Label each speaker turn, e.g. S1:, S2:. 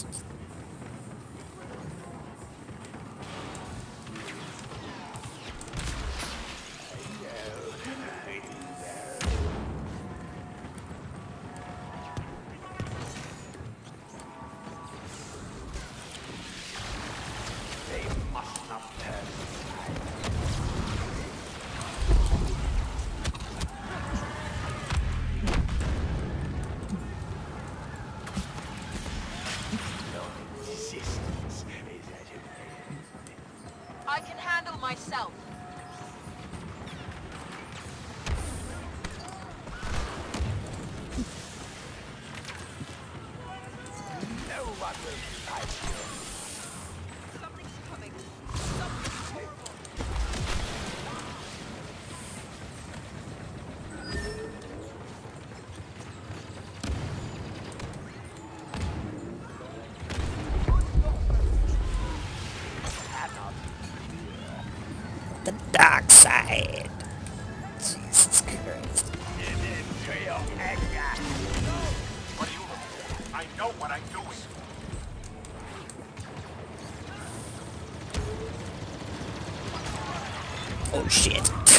S1: They must not pass.
S2: myself.
S1: No one will find you.
S2: The dark side. Jesus Christ.
S1: I know what I'm doing.
S2: Oh shit.